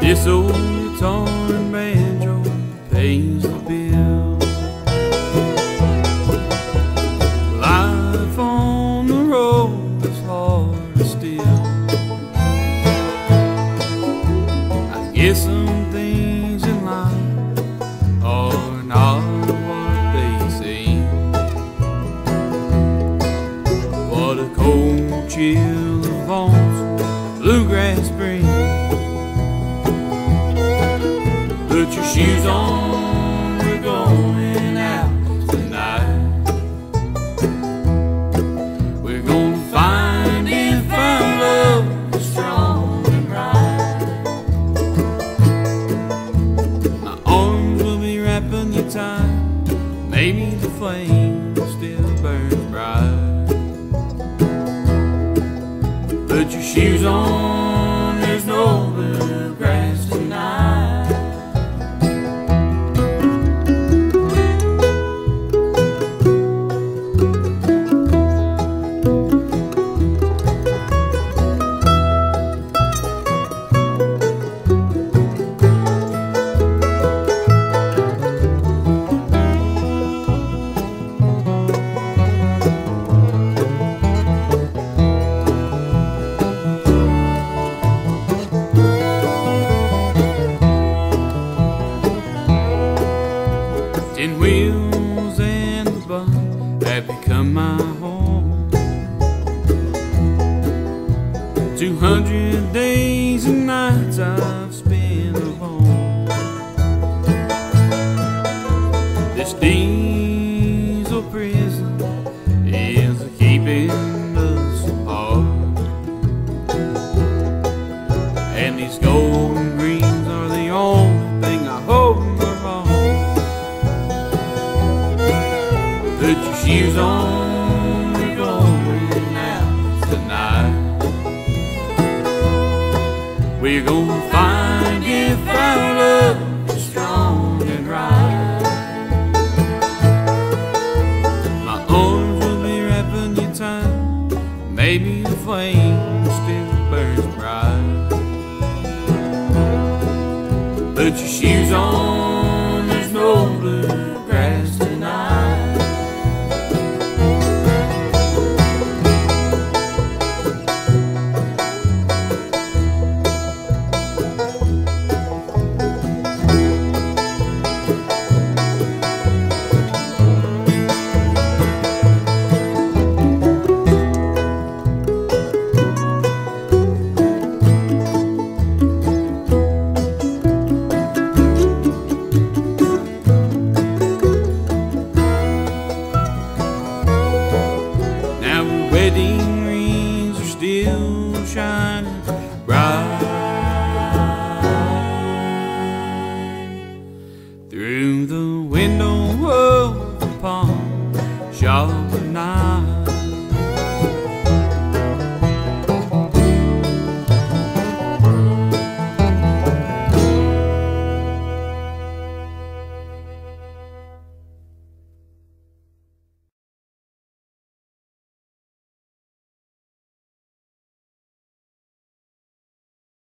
This old chill of bones, bluegrass brings. Put your shoes on, we're going out tonight. We're gonna find love strong and right. My arms will be wrapping you tight, maybe the flame Put your shoes on, there's no bluegrass Ten wheels and the bus have become my home. Two hundred days and nights I've spent alone. This diesel We're gonna find if our love is strong and right. My arms will be wrapping you tight, maybe the flame still burns bright. Put your shoes on, there's no shining bright through the window of the palm shop night.